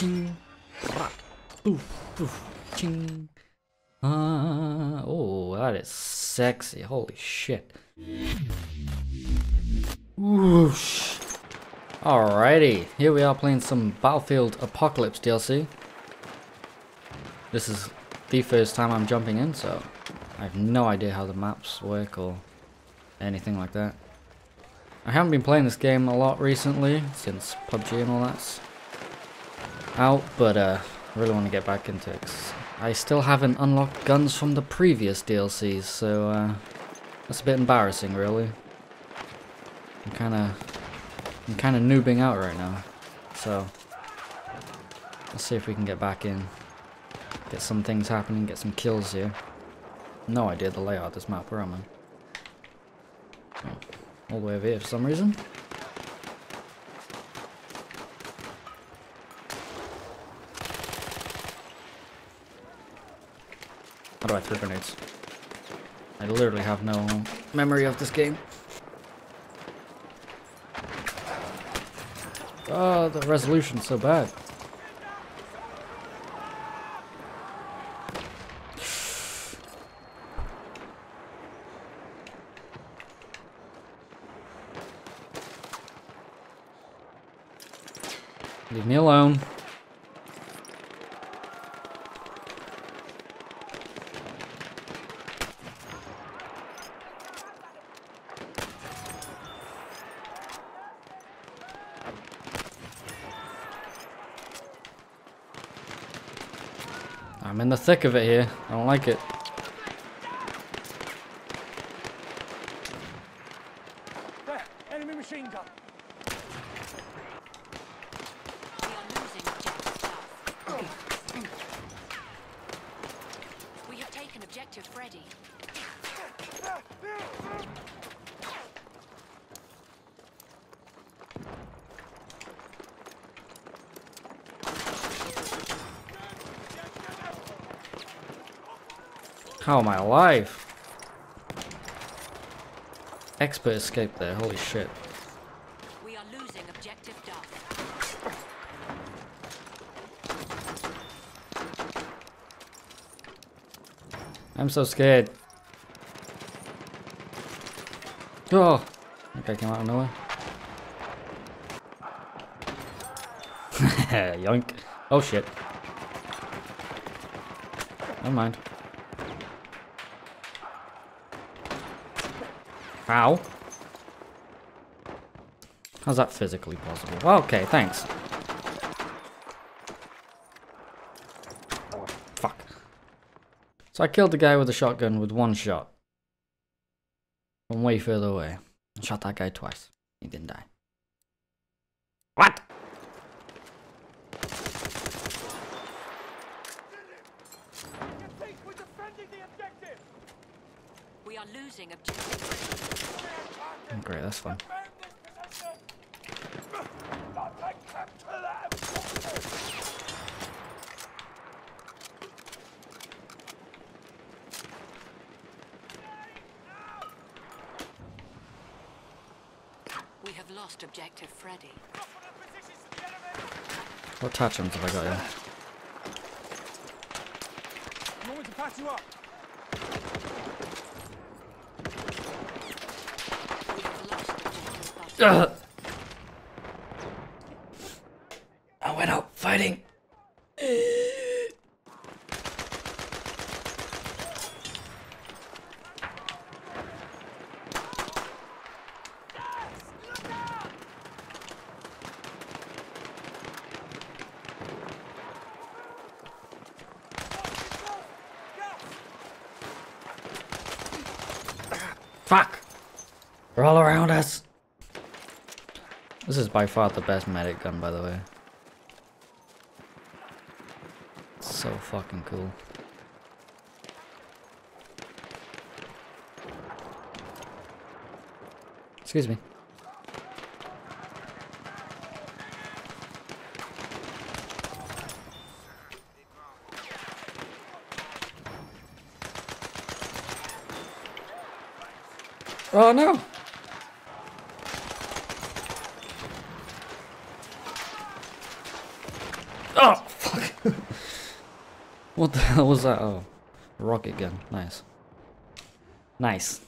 ching, ching. Uh, oh, that is sexy. Holy shit. Whoosh. Alrighty, here we are playing some Battlefield Apocalypse DLC. This is the first time I'm jumping in, so I have no idea how the maps work or anything like that. I haven't been playing this game a lot recently, since PUBG and all that's out, but uh, I really want to get back into it. I still haven't unlocked guns from the previous DLCs, so uh, that's a bit embarrassing, really. I'm kind of, I'm kind of noobing out right now, so let's see if we can get back in, get some things happening, get some kills here. No idea the layout of this map. Where am I? All the way over here for some reason. Do I throw grenades? I literally have no memory of this game. Oh, the resolution's so bad. Leave me alone. In the thick of it here. I don't like it. There, enemy machine gun. We are losing objective Duff. We have taken objective Freddy. How am I alive? Expert escape there, holy shit. We are losing objective Duff. I'm so scared. Oh! That guy came out of nowhere. Yoink. Oh shit. Never mind. How? How's that physically possible? Okay, thanks. Fuck. So I killed the guy with the shotgun with one shot. From way further away. Shot that guy twice. He didn't die. What? You think we're defending the objective? We are losing objective Freddy. Great, that's fun. Defend this position. Not to capture that objective. We have lost objective Freddy. Drop on the positions of the enemy. What attachments have I got here? You want me to patch you up? We have lost objective Butter. Ugh. I went out fighting. Fuck! They're all around us. This is by far the best medic gun, by the way. So fucking cool. Excuse me. Oh no! Oh, fuck. what the hell was that? Oh, rocket gun. Nice. Nice.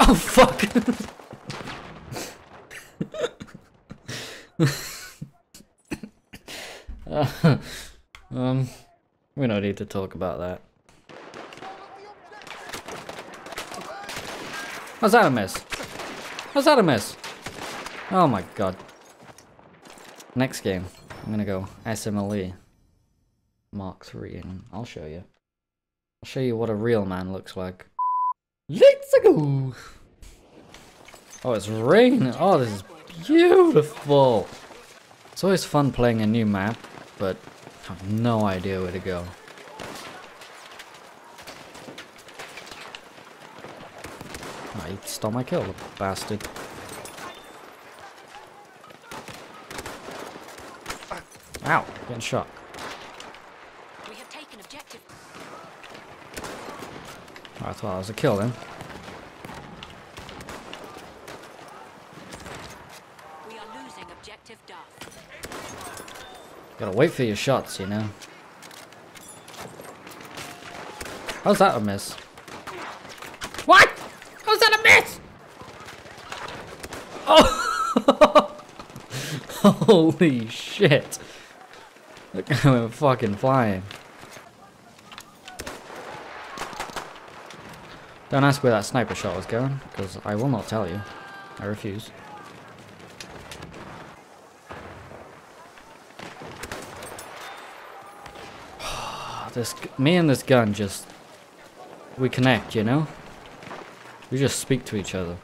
Oh, fuck. Uh, um, we don't need to talk about that. How's that a miss? How's that a miss? Oh my god. Next game, I'm gonna go SMLE Mark 3 and I'll show you. I'll show you what a real man looks like. Let's go! Oh, it's raining. Oh, this is beautiful. It's always fun playing a new map, but I have no idea where to go. Oh, he stole my kill, bastard. Ow, getting shot. We have taken objective. I thought that was a kill then. We are losing objective Duff. Gotta wait for your shots, you know. How's that a miss? What? How's that a miss? Oh! Holy shit. That guy went fucking flying. Don't ask where that sniper shot was going, because I will not tell you. I refuse. this me and this gun just we connect, you know? We just speak to each other.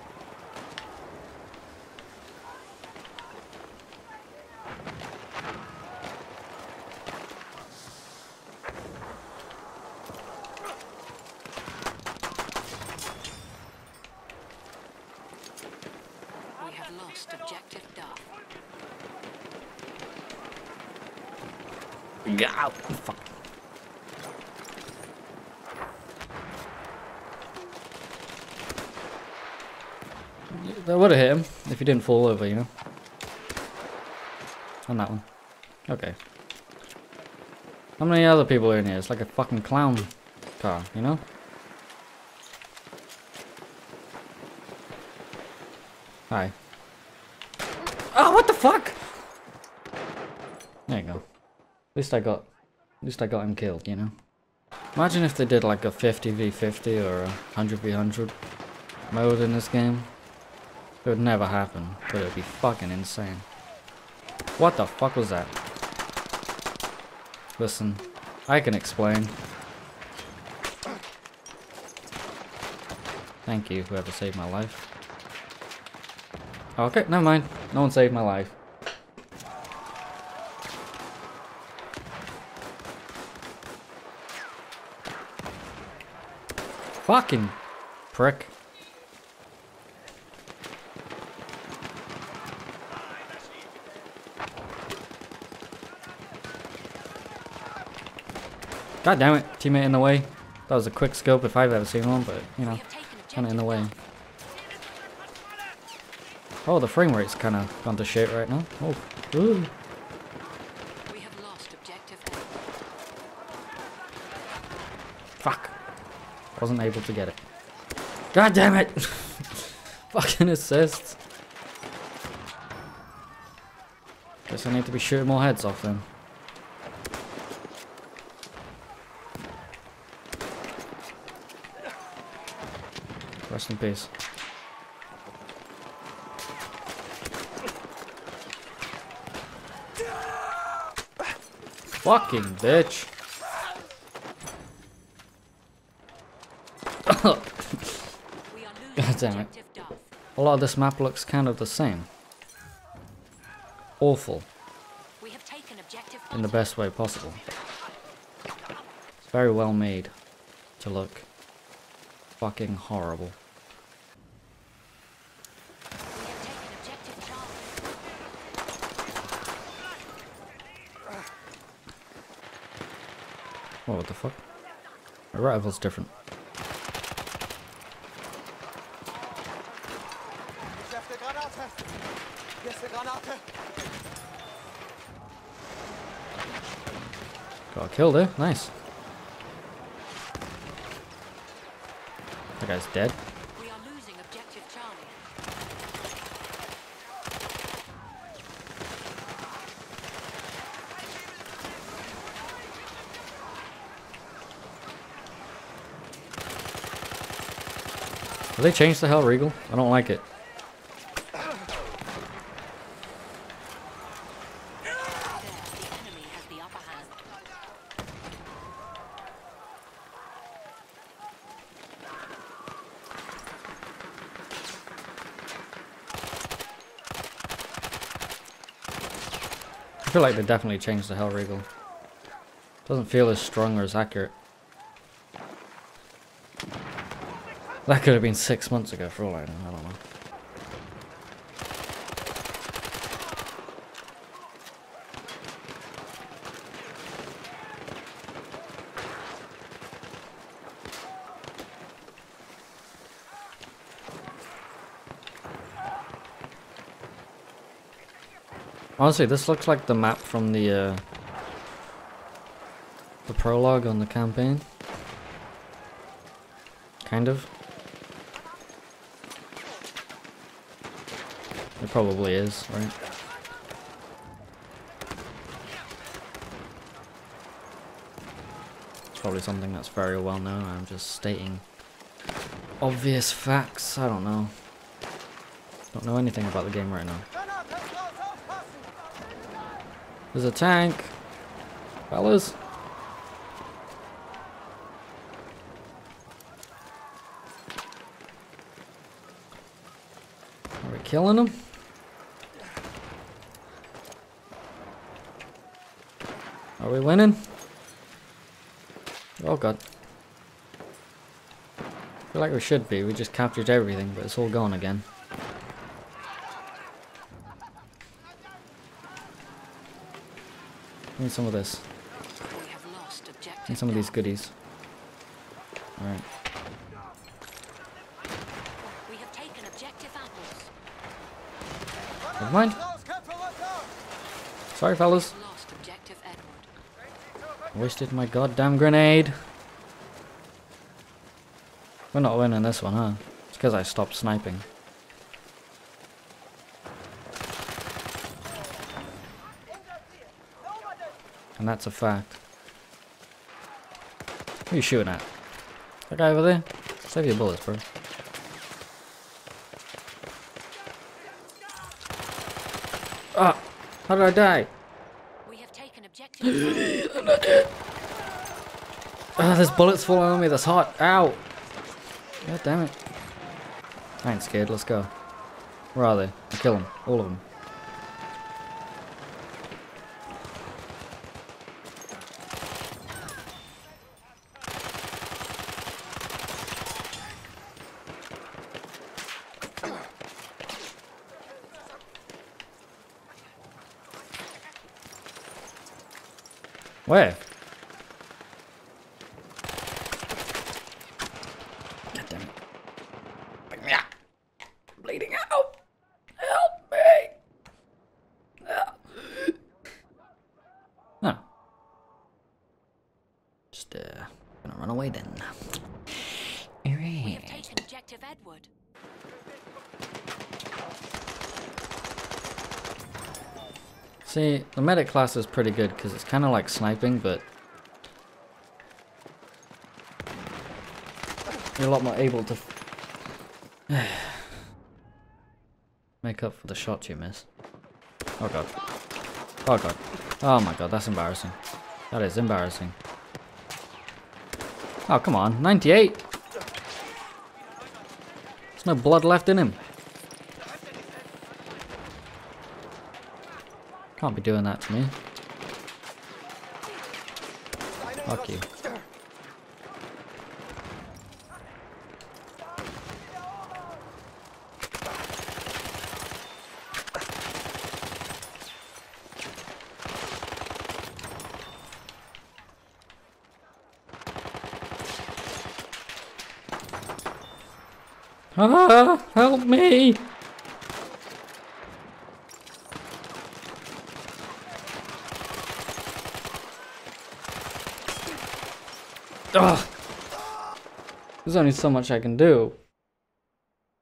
That would have hit him if he didn't fall over, you know? On that one. Okay. How many other people are in here? It's like a fucking clown car, you know? Hi. Oh, what the fuck? There you go. At least I got, at least I got him killed, you know. Imagine if they did like a 50 v 50 or a 100 v 100 mode in this game. It would never happen, but it would be fucking insane. What the fuck was that? Listen, I can explain. Thank you, whoever saved my life. Okay, never mind. No one saved my life. Fucking prick. God damn it, teammate in the way. That was a quick scope if I've ever seen one, but you know, kind of in the way. Oh, the frame rate's kind of gone to shit right now. Oh, ooh. We have lost objective Fuck. Wasn't able to get it. God damn it! Fucking assists. Guess I need to be shooting more heads off then. Rest in peace. Fucking bitch. God damn it. A lot of this map looks kind of the same. Awful, in the best way possible. It's very well made to look fucking horrible. We have taken objective Charlie. Oh, what the fuck? My rifle's different. Got a kill there. Eh? Nice. That guy's dead. We are losing objective Charlie. They changed the Hellriegel? I don't like it. I feel like they definitely changed the Hellriegel. Doesn't feel as strong or as accurate. That could have been six months ago for all I know. I don't know. Honestly, this looks like the map from the uh, the prologue on the campaign. Kind of. It probably is, right? It's probably something that's very well known. I'm just stating obvious facts. I don't know. Don't know anything about the game right now. There's a tank. Fellas. Are we killing them? We winning? Oh god. I feel like we should be. We just captured everything, but it's all gone again. Give me some of this. We have lost objective. Need some of these goodies. Alright. We have taken objective apples. Never mind. Raus, Kämpfer, runter. Sorry, fellas. Lost objective Edward. Wasted my goddamn grenade. We're not winning this one, huh? It's because I stopped sniping. And that's a fact. Who are you shooting at? That guy over there? Save your bullets, bro. Ah! How did I die? We have taken objective. Ah, there's bullets falling on me. That's hot. Ow. God damn it. I ain't scared. Let's go. Where are they? I kill them. All of them. Where? God damn it. Pick me up. I'm bleeding out. Help me. Ah. No. Just, uh, gonna run away then. We have Alright. taken objective Edward. See, the medic class is pretty good because it's kind of like sniping, but you're a lot more able to make up for the shots you miss. Oh god. Oh god. Oh my god, that's embarrassing. That is embarrassing. Oh, come on. 98! There's no blood left in him. Can't be doing that to me. Fuck you. Ah, help me! Ugh. There's only so much I can do.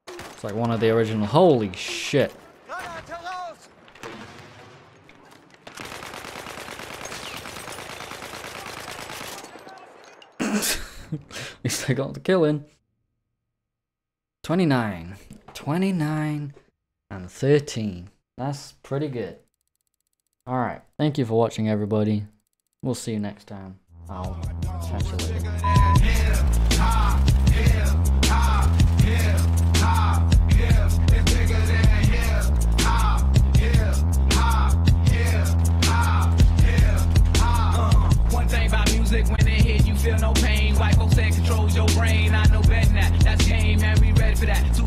It's like one of the original. Holy shit. At least I got the kill in. 29. 29 and 13. That's pretty good. Alright. Thank you for watching, everybody. We'll see you next time essentially. When it hit, you feel no pain. White folks say controls your brain. I know better that. That's game, and we ready for that.